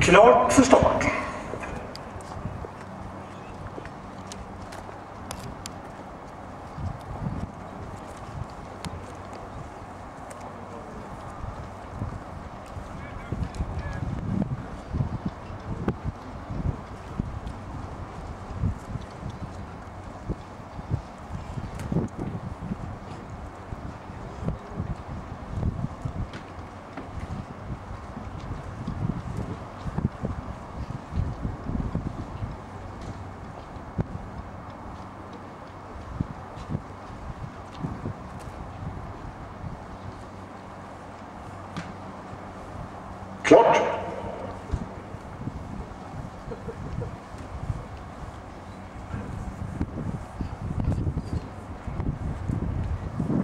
klart för start. Klart.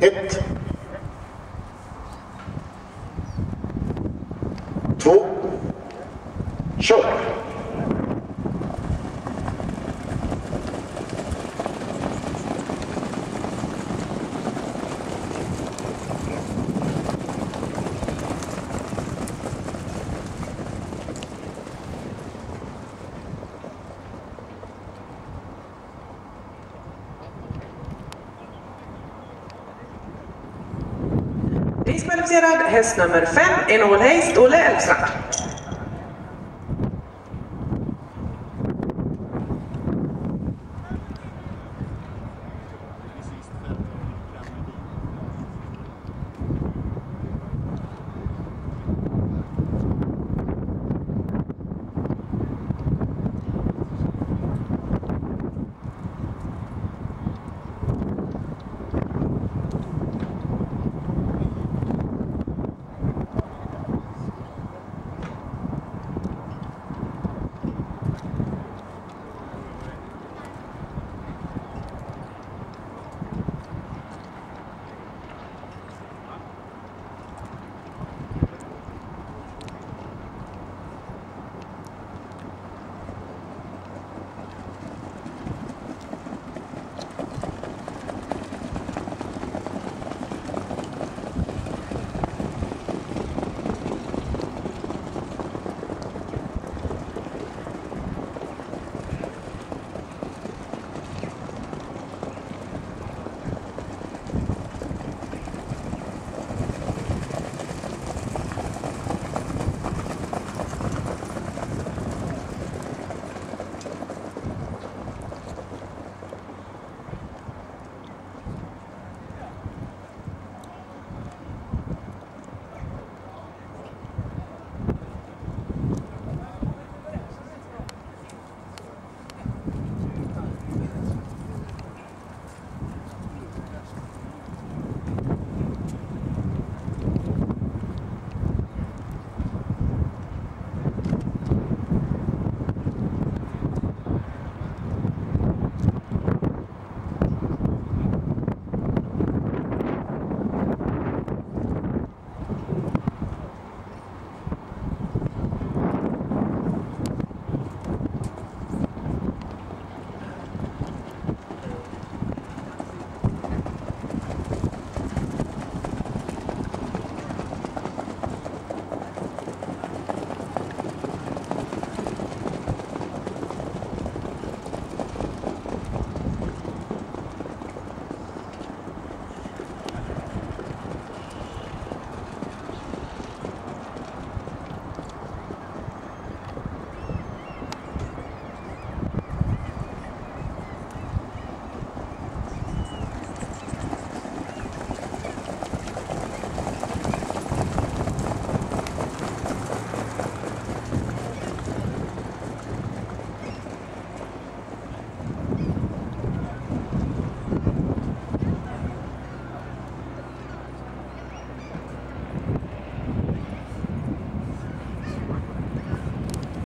Ett. Två. Kör. Placerad häst nummer 5, Enol Heist, Olle Elfstrand.